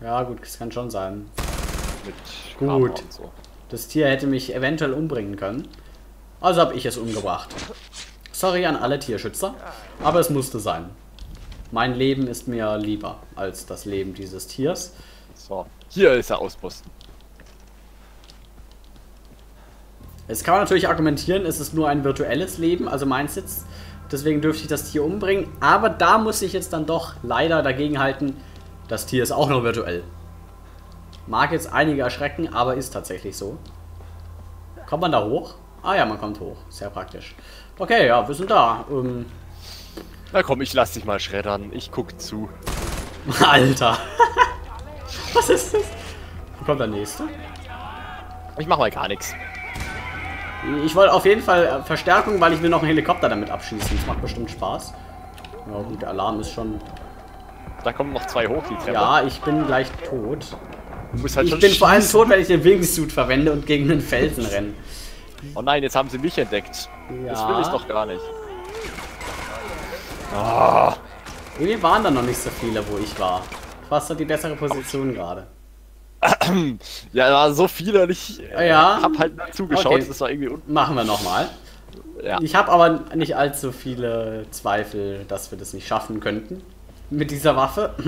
Ja, gut, das kann schon sein. Mit Gut. So. Das Tier hätte mich eventuell umbringen können. Also habe ich es umgebracht. Sorry an alle Tierschützer, aber es musste sein. Mein Leben ist mir lieber als das Leben dieses Tiers. So, hier ist der Ausposten. Jetzt kann man natürlich argumentieren, es ist nur ein virtuelles Leben, also meins jetzt. Deswegen dürfte ich das Tier umbringen. Aber da muss ich jetzt dann doch leider dagegen halten, das Tier ist auch nur virtuell. Mag jetzt einige erschrecken, aber ist tatsächlich so. Kommt man da hoch? Ah ja, man kommt hoch. Sehr praktisch. Okay, ja, wir sind da. Ähm, Na komm, ich lass dich mal schreddern. Ich guck zu. Alter. Was ist das? Wo kommt der nächste? Ich mach mal gar nichts. Ich wollte auf jeden Fall äh, Verstärkung, weil ich will noch einen Helikopter damit abschießen. Das macht bestimmt Spaß. Ja gut, der Alarm ist schon... Da kommen noch zwei hoch, die Treppe. Ja, ich bin gleich tot. du musst halt Ich bin vor allem tot, wenn ich den Wingsuit verwende und gegen den Felsen renne. Oh nein, jetzt haben sie mich entdeckt. Das will ich Ja. doch gar nicht. Ah, Irgendwie waren da noch nicht so viele, wo ich war. Was hat die bessere Position gerade? ja, da waren so viele und ich äh, Ja. hab halt zugeschaut. Okay. Das war irgendwie un Machen wir nochmal. ja. Ich habe aber nicht allzu viele Zweifel, dass wir das nicht schaffen könnten. Mit dieser Waffe.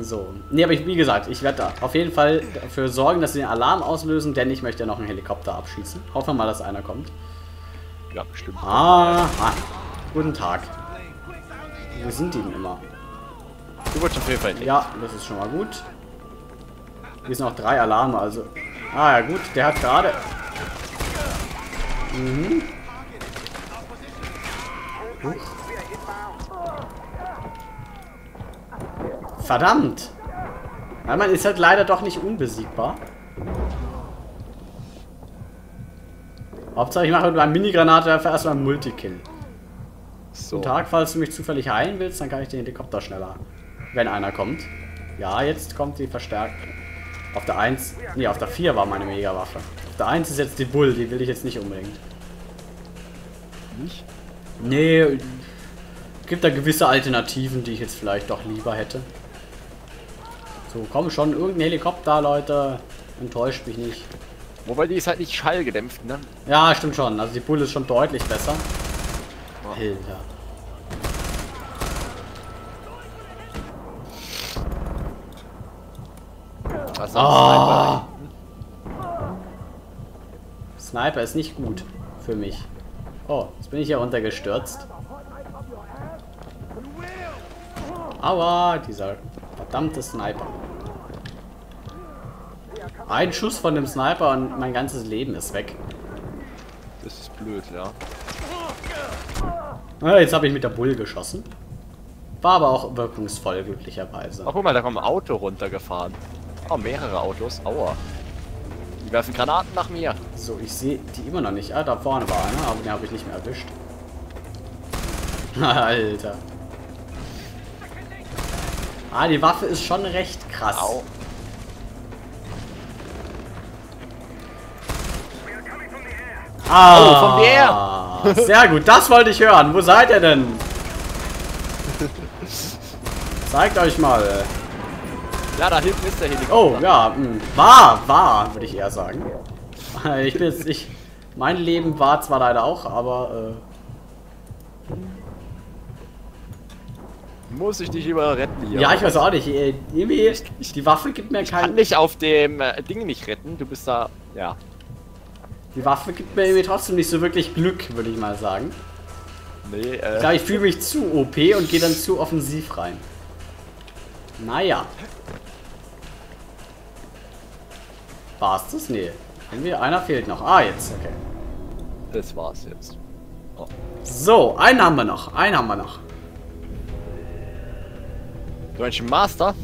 so. Nee, aber ich, wie gesagt, ich werde da auf jeden Fall dafür sorgen, dass sie den Alarm auslösen, denn ich möchte ja noch einen Helikopter abschießen. Hoffen wir mal, dass einer kommt. ja, bestimmt. Ah, ah. guten Tag. Wo sind die denn immer? Du wurdest auf jeden Fall entdeckt. Ja, das ist schon mal gut. Hier sind noch drei Alarme, also. Ah ja gut, der hat gerade. Mhm. Verdammt! Ja, man ist halt leider doch nicht unbesiegbar. Hauptsache ich mache mit meinem Mini-Granatwerfer erstmal einen Multikill. So. Guten Tag, falls du mich zufällig heilen willst, dann kann ich den Helikopter schneller. Wenn einer kommt. Ja, jetzt kommt die Verstärkung. Auf der 1, nee, auf der 4 war meine Mega-Waffe. Auf der 1 ist jetzt die Bull, die will ich jetzt nicht unbedingt. Nicht? Nee, gibt da gewisse Alternativen, die ich jetzt vielleicht doch lieber hätte. So, komm schon, irgendein Helikopter, Leute. Enttäuscht mich nicht. Wobei die ist halt nicht schallgedämpft, ne? Ja, stimmt schon. Also die Bull ist schon deutlich besser. Alter. Was Ah. Sniper ist nicht gut für mich. Oh, jetzt bin ich ja runtergestürzt. Aua, dieser verdammte Sniper. Ein Schuss von dem Sniper und mein ganzes Leben ist weg. Das ist blöd, ja. Ah, jetzt habe ich mit der Bull geschossen. War aber auch wirkungsvoll, glücklicherweise. Ach, guck mal, da kommt ein Auto runtergefahren. Oh, mehrere Autos. Aua. Die werfen Granaten nach mir. So, ich sehe die immer noch nicht. Ah, da vorne war einer, aber den habe ich nicht mehr erwischt. Alter. Ah, die Waffe ist schon recht krass. Au. Ah, Oh, vom Meer. Sehr gut, das wollte ich hören. Wo seid ihr denn? Zeigt euch mal. Ja, da hinten ist der Helikopter. Oh, ja, mh. war, war, würde ich eher sagen. Ich bin jetzt nicht. Mein Leben war zwar leider auch, aber Muss ich dich lieber retten äh, hier? ja, ich weiß auch nicht. äh, Irgendwie, die Waffe gibt mir Ich kann dich auf dem äh, Ding nicht retten. Du bist da. Ja. Die Waffe gibt mir irgendwie trotzdem nicht so wirklich Glück, würde ich mal sagen. Nee, Ich äh. glaube, ich fühle mich zu OP und gehe dann zu offensiv rein. Naja. War's das? Nee. Irgendwie einer fehlt noch. Ah, jetzt, okay. Das war's jetzt. Oh. So, einen haben wir noch. Einen haben wir noch. Deutschen Master.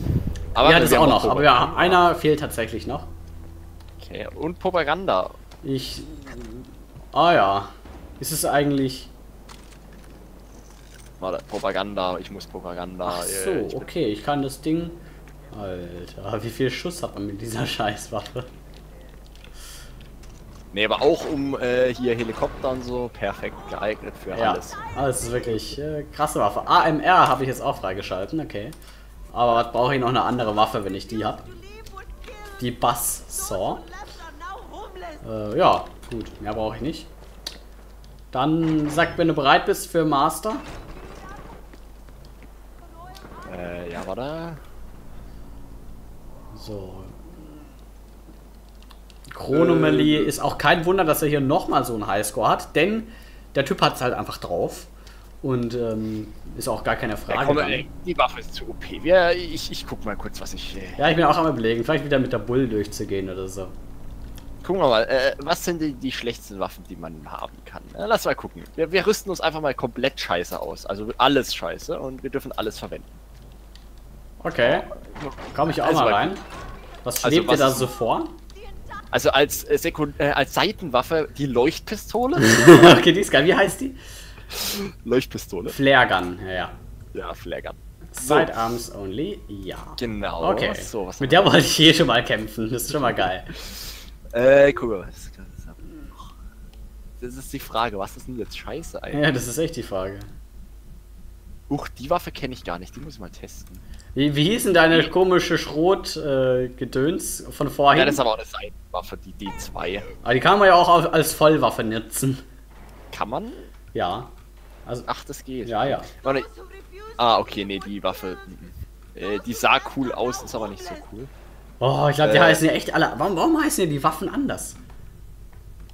Aber ja, das auch noch. Aber ja, einer fehlt tatsächlich noch. Okay. Und Propaganda. Ich. Ah ja. Ist es eigentlich. Warte, Propaganda. Ich muss Propaganda. Ach so, ich okay. Ich kann das Ding. Alter, wie viel Schuss hat man mit dieser Scheißwaffe? Nee, aber auch um äh, hier Helikopter und so perfekt geeignet für Ja, alles. ah, das ist wirklich äh, krasse Waffe. AMR habe ich jetzt auch freigeschalten, okay. Aber was brauche ich noch eine andere Waffe, wenn ich die habe? Die Bass Saw. Äh, ja, gut, mehr brauche ich nicht. Dann sag, wenn du bereit bist für Master. Äh, ja, warte. So. Chronomelie ist auch kein Wunder, dass er hier nochmal so einen Highscore hat, denn der Typ hat es halt einfach drauf. Und ähm, ist auch gar keine Ja, Frage. komm, dann. ey, die Waffe ist zu OP. Wir, ich, ich guck mal kurz, was ich. Äh, Ja, ich bin auch am überlegen, vielleicht wieder mit der Bull durchzugehen oder so. Gucken wir mal, äh, was sind die, die schlechtesten Waffen, die man haben kann? Äh, lass mal gucken. Wir, wir rüsten uns einfach mal komplett scheiße aus. Also alles scheiße und wir dürfen alles verwenden. Okay, komme ich auch Also mal rein. Was Also schwebt dir was da ist- so vor? Also als, äh, Sekund äh, als Seitenwaffe die Leuchtpistole. okay, die ist geil. Wie heißt die? Leuchtpistole. Flare Gun, ja, ja. Ja, Flagger. Sidearms only, ja. Genau. Okay, So, mit der wollte ich eh schon mal kämpfen. Das ist schon mal geil. Äh, guck mal. was- Das ist die Frage, was ist denn jetzt scheiße eigentlich? Ja, das ist echt die Frage. Uch, die Waffe kenne ich gar nicht, die muss ich mal testen. Wie, wie hieß denn deine komische Schrot-Gedöns von vorhin? Ja, das ist aber auch eine Seitenwaffe, die D2. Aber die kann man ja auch auf- als Vollwaffe nutzen. Kann man? Ja. Also, Ach, das geht. ja, ja. Warte. Ah, okay, nee, die Waffe. Äh, die sah cool aus, ist aber nicht so cool. Oh, ich glaube, die Äh. heißen ja echt alle. Warum, warum heißen ja die Waffen anders?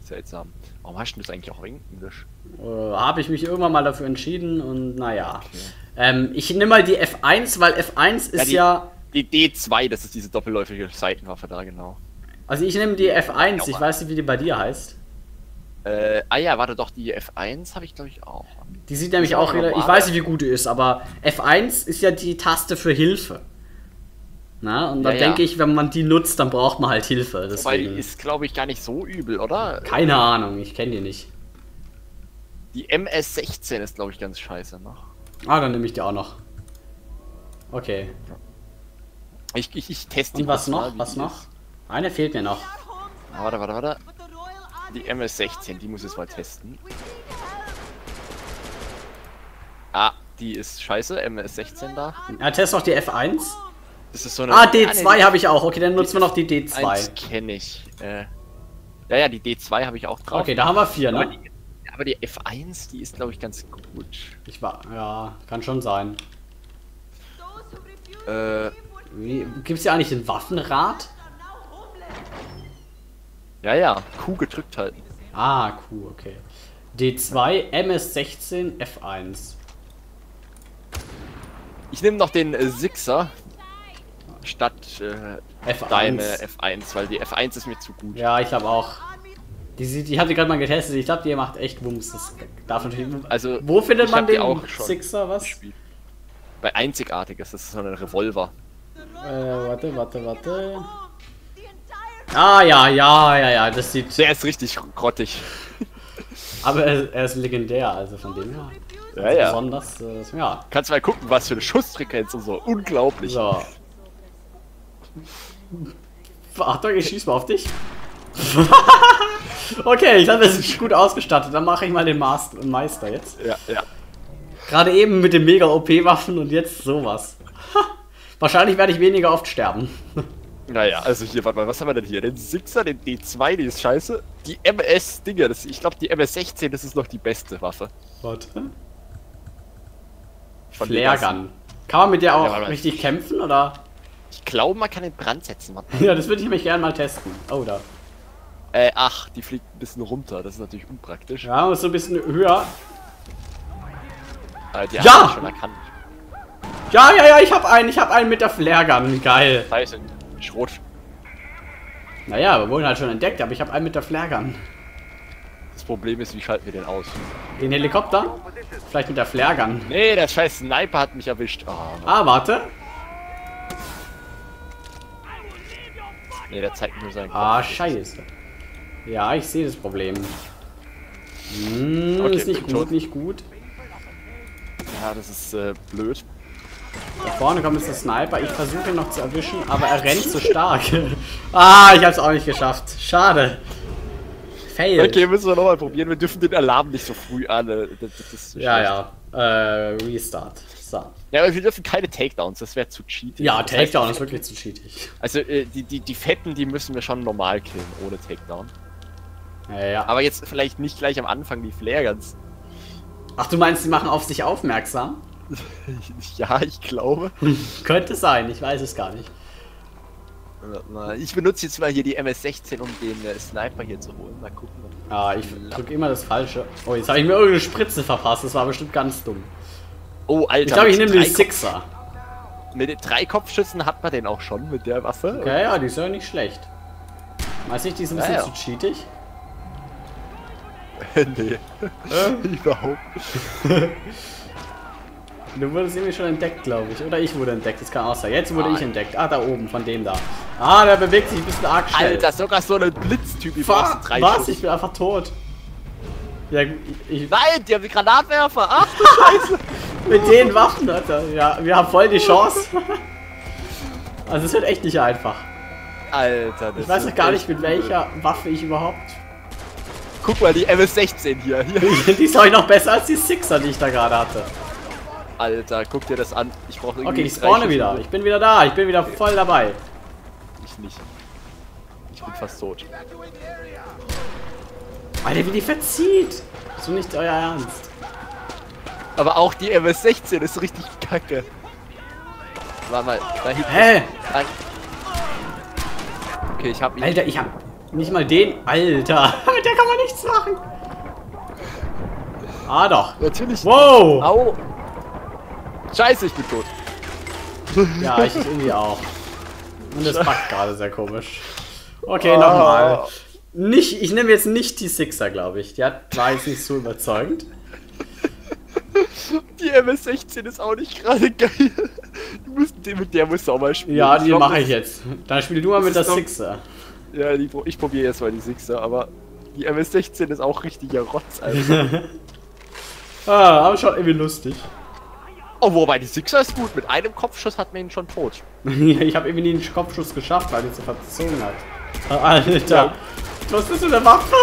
Seltsam. Warum hast du das eigentlich auch Englisch? Äh, Habe ich mich irgendwann mal dafür entschieden und naja. Ähm, ich nehme mal die F1, weil F1 ist die, ja. Die D2, das ist diese doppelläufige Seitenwaffe da, genau. Also ich nehme die F1, ich Aua. weiß nicht, wie die bei dir heißt. Äh, ah ja, warte doch, die F1 habe ich glaube ich auch. Die sieht nämlich auch auch wieder. Ich weiß nicht, wie gut die ist, aber F1 ist ja die Taste für Hilfe. Na, und dann Ja, ja. denke ich, wenn man die nutzt, dann braucht man halt Hilfe. Weil Deswegen. die ist glaube ich gar nicht so übel, oder? Keine Ahnung, ich kenne die nicht. Die MS16 ist glaube ich ganz scheiße noch. Ah, dann nehme ich die auch noch. Okay. Ich, ich, ich teste die Und was mal, noch? Was noch? ist. Eine fehlt mir noch. Ah, Warte, warte, warte. Die MS16, die muss ich jetzt mal testen. Ah, die ist scheiße, MS16 da. Ja, test noch die F1. Das ist so eine. Ah, nee, D2 habe ich auch. Okay, dann nutzen wir noch die Die D2. kenne ich. Äh, ja, ja, die D2 habe ich auch drauf. Okay, da haben wir vier, aber, ne? die, aber die F1, die ist glaube ich ganz gut. Ich war. Ja, kann schon sein. Äh, Wie, gibt's ja eigentlich den Waffenrat? ja, ja, Q gedrückt halten. Ah, Q, okay. D2, MS16, F1. Ich nehme noch den äh, Sixer statt äh, F1. deine F1, weil die F1 ist mir zu gut. Ja, ich glaube auch. Die, sieht- die hatte gerade mal getestet. Ich glaube, die macht echt Wumms. Das darf natürlich. Also, Wo findet ich man die den auch schon Sixer? Was? gespielt. Bei Einzigartiges, das ist so ein Revolver. Äh, warte, warte, warte. Ah, ja, ja, ja, ja. Das sieht. Der ist richtig grottig. Aber er, er ist legendär, also von dem her. Ja, ja. Besonders, äh, ja. Kannst mal gucken, was für eine Schussfrequenz und so. Unglaublich. So. Achtung, ich schieß mal auf dich. okay, ich glaube, wir sind gut ausgestattet. Dann mache ich mal den Master, Meister jetzt. Ja, ja. Gerade eben mit den mega OP-Waffen und jetzt sowas. Wahrscheinlich werde ich weniger oft sterben. Naja, also hier, warte mal, was haben wir denn hier? Den Sixer, den D2, die ist scheiße. Die MS-Dinger, das- ich glaube, die MS-16, das ist noch die beste Waffe. Warte. Von den Flare ganzen. Gun. Kann man mit der auch Ja, richtig kämpfen, oder? Ich glaube, man kann den Brand setzen. Warte. Ja, das würde ich nämlich gerne mal testen. Oh, da. Äh, ach, die fliegt ein bisschen runter. Das ist natürlich unpraktisch. Ja, muss so ein bisschen höher. Äh, die Ja! schon erkannt. Ja, ja, ja, ich habe einen. Ich habe einen mit der Flare Gun. Geil. Scheiße, Schrot. Naja, wir wurden halt schon entdeckt, aber ich habe einen mit der Flare Gun. Das Problem ist, wie schalten wir den aus? Den Helikopter? Vielleicht mit der Flare Gun. Nee, der scheiß Sniper hat mich erwischt. Oh, Ah, warte. Nee, der zeigt nur seinen Kopf. Ah, scheiße. Ja, ich sehe das Problem. Hm, Okay, ist nicht gut, tot. nicht gut. Ja, das ist äh, blöd. Da vorne kommt jetzt der Sniper. Ich versuche ihn noch zu erwischen, aber er rennt zu stark. ah, ich habe es auch nicht geschafft. Schade. Fail. Okay, müssen wir nochmal probieren. Wir dürfen den Alarm nicht so früh an. äh, Das, das Ja, schlecht. ja. Äh, Restart. So. Ja, aber wir dürfen keine Takedowns, das wäre zu cheating. Ja, Das heißt, Takedown ist wirklich zu cheatig. Also äh, die, die, die Fetten, die müssen wir schon normal killen, ohne Takedown. Ja, ja. Aber jetzt vielleicht nicht gleich am Anfang die Flaregans. Ach, du meinst, sie machen auf sich aufmerksam? ja, ich glaube. Könnte sein, ich weiß es gar nicht. Ich benutze jetzt mal hier die MS-16, um den äh, Sniper hier zu holen. Mal gucken. Ah, ich drücke immer das Falsche. Oh, jetzt habe ich mir irgendeine Spritze verpasst. Das war bestimmt ganz dumm. Oh, Alter. Ich glaube, ich nehme den Sixer. Mit den drei Kopfschüssen hat man den auch schon mit der Waffe. Okay, ja, die ist ja nicht schlecht. Weiß nicht, die ist ein Ja, bisschen ja. zu cheatig. nee. Überhaupt. Du wurdest irgendwie schon entdeckt, glaube ich. Oder ich wurde entdeckt, das kann auch sein. Jetzt wurde Ah. ich entdeckt. Ah, da oben, von dem da. Ah, der bewegt sich ein bisschen arg schnell. Alter, sogar so ein Blitztyp. Fuck, drei was? Schuss. Ich bin einfach tot. Ja, ich, Nein, die haben die Granatwerfer. Ach du Scheiße. Mit den Waffen, Alter. Ja, wir haben voll die Chance. Also es wird echt nicht einfach. Alter, das Ich weiß noch gar nicht, mit welcher Waffe ich überhaupt... Guck mal, die MS-16 hier. hier. die ist euch noch besser als die Sixer, die ich da gerade hatte. Alter, guck dir das an. Ich brauche irgendwie Okay, ich spawne Schüsse. wieder. Ich bin wieder da. Ich bin wieder voll dabei. Ich nicht. Ich bin fast tot. Alter, wie die verzieht. Doch nicht euer Ernst. Aber auch die MS-16 ist richtig kacke. Warte mal, da hinten. Hä? Nein. Okay, ich hab ihn. Alter, ich hab nicht mal den. Alter, mit der kann man nichts machen. Ah, doch. Natürlich. Wow. Au. Scheiße, ich bin tot. Ja, ich irgendwie auch. Und das packt gerade sehr komisch. Okay, Ah. nochmal. Nicht, ich nehme jetzt nicht die Sixer, glaube ich. Die hat, war jetzt nicht so überzeugend. Die MS-16 ist auch nicht gerade geil. Du musst, mit der musst du auch mal spielen. Ja, die mache ich jetzt. Dann spiel du mal mit der doch- Sixer. Ja, die, ich probiere jetzt mal die Sixer, aber die MS-16 ist auch richtiger Rotz, Alter. Ah, aber schon irgendwie lustig. oh, wobei die Sixer ist gut. Mit einem Kopfschuss hat man ihn schon tot. ich habe irgendwie nie einen Kopfschuss geschafft, weil die so verzogen hat. Alter. Ja. Was ist denn eine Waffe?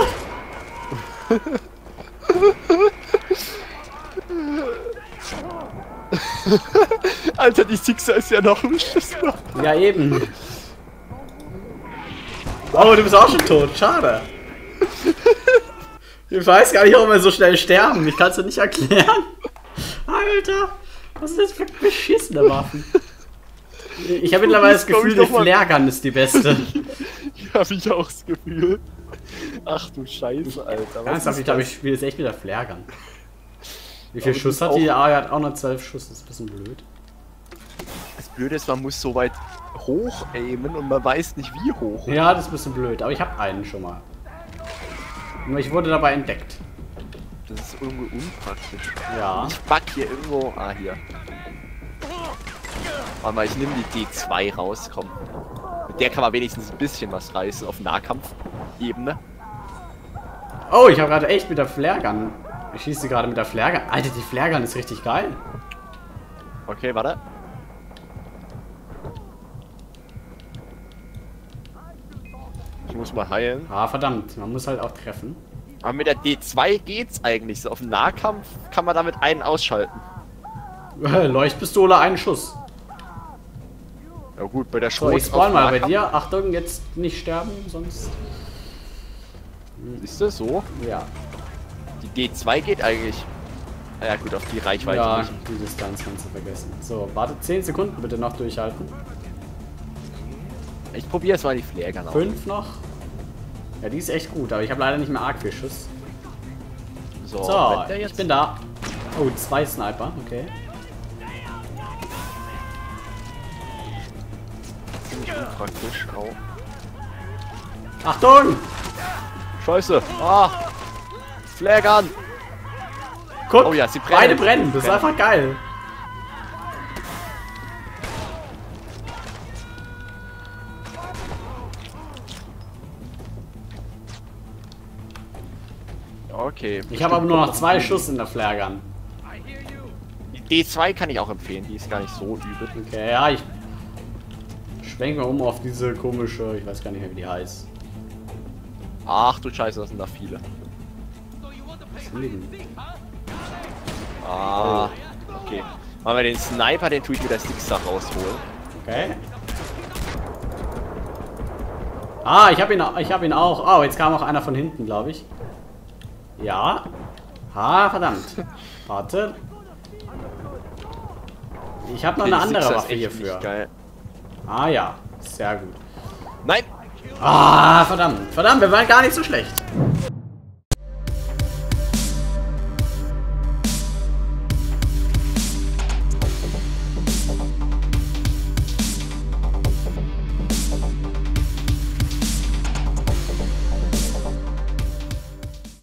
Alter, die Sixer ist ja noch ein Schuss noch. Ja, eben. Oh, du bist auch schon tot. Schade. Ich weiß gar nicht, warum wir so schnell sterben. Ich kann es dir nicht erklären. Alter, was ist das für beschissene Waffen? Ich habe mittlerweile das Gefühl, die Flairgun ist die beste. Hab ich auch das Gefühl. Ach du Scheiße, Alter. Was Ernsthaft, ich glaube, ich spiele jetzt echt mit der Flairgun. Wie viel Schuss hat die? Ah, die hat auch nur 12 Schuss. Das ist ein bisschen blöd. Das Blöde ist, man muss so weit hoch aimen und man weiß nicht wie hoch. Ja, das ist ein bisschen blöd, aber ich habe einen schon mal. Nur ich wurde dabei entdeckt. Das ist irgendwie unpraktisch. Ja. Ich back hier irgendwo. Ah, hier. Warte mal, ich nehme die D2 raus, komm. Mit der kann man wenigstens ein bisschen was reißen auf Nahkampf-Ebene. Oh, ich habe gerade echt mit der Flairgun. Ich schieße gerade mit der Flairgun. Alter, die Flairgun ist richtig geil. Okay, warte. Ich muss mal heilen. Ah, verdammt. Man muss halt auch treffen. Aber mit der D2 geht's eigentlich. So auf Nahkampf kann man damit einen ausschalten. Leuchtpistole, einen Schuss. Ja gut, bei der So, ich spawn mal bei dir. Achtung, jetzt nicht sterben, sonst. Ist das so? Ja. Die D2 geht eigentlich. Ah Ja gut, auf die Reichweite Ja, nicht. die Distanz kannst du vergessen. So, warte 10 Sekunden bitte noch durchhalten. Ich probiere jetzt mal die Flaregun aus. 5 noch. Ja, die ist echt gut, aber ich habe leider nicht mehr arg viel Schuss. So, So, ich bin da. Oh, zwei Sniper, okay. ziemlich unpraktisch. Au. Achtung! Scheiße! Ah! Flaregun! Guck, Oh ja, sie brennen. beide brennen, das ist einfach geil. Okay. Ich habe aber nur noch zwei Schuss in der Flaregun. Die D2 kann ich auch empfehlen, die ist gar nicht so übel. Okay, ja, ich schwenke mal um auf diese komische, ich weiß gar nicht mehr, wie die heißt. Ach du Scheiße, das sind da viele. Denn? Ah, okay. Machen wir den Sniper, den tue ich mit der Sticksack rausholen. Okay. Ah, ich habe ihn, ich hab ihn auch. Oh, jetzt kam auch einer von hinten, glaube ich. Ja. Ah, verdammt. Warte. Ich habe noch eine andere Waffe hierfür. Ah ja, sehr gut. Nein! Ah, verdammt. Verdammt, wir waren gar nicht so schlecht.